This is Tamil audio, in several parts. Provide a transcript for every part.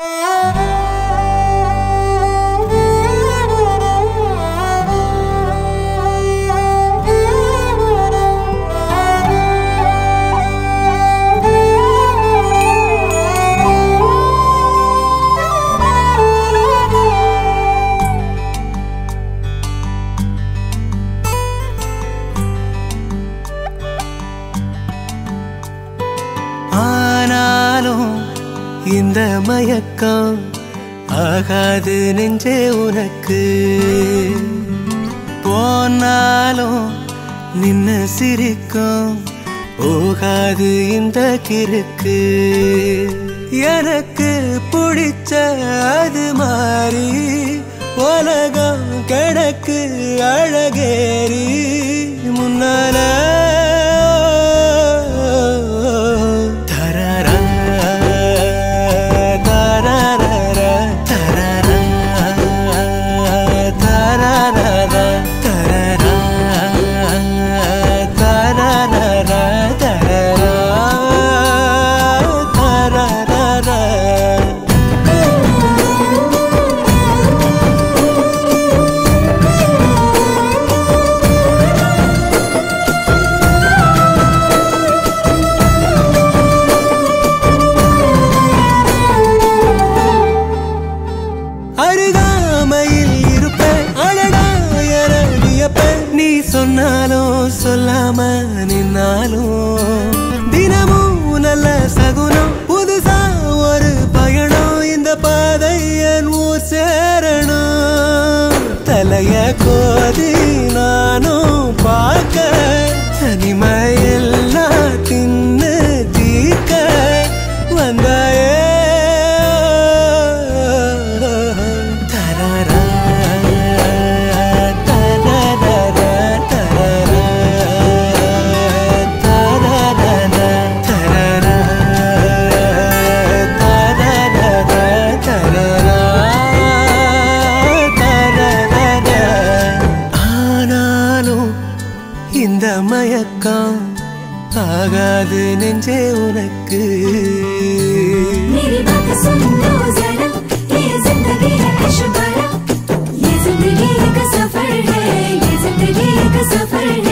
Música இந்த மயக்கம் ஆகாது நெஞ்சே உனக்கு. போனாலும் நின்ன சிரிக்கும் போகாது இந்த கிறுக்கு. எனக்கு பிடிச்ச அது மாறி உலகம் கிடக்கு அழகேறி. சொன்னாலும் சொல்லாம நின்னாலும் தினமும் நல்ல சகுனம் ஆகாது நெஞ்சே உனக்கு सफर है ये जिंदगी एक सफर है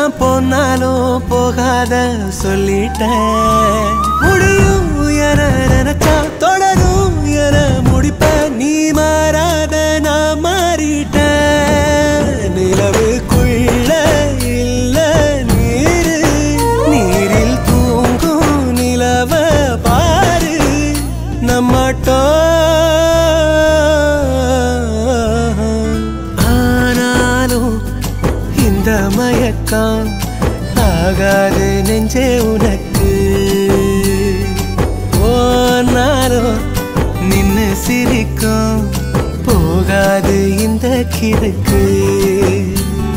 நான் போனாலும் போகாத சொல்லிட்டேன். முடியும் உயர நினைச்சா நெஞ்சே உனக்கு. போனாலும் நின்று சிரிக்கும். போகாது இந்த கிறுக்கு.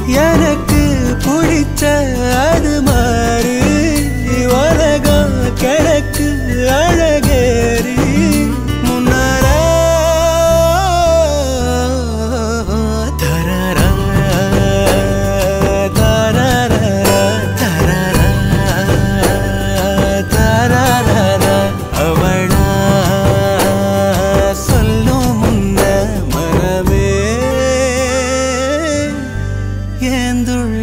எனக்கு பிடிச்ச the rain.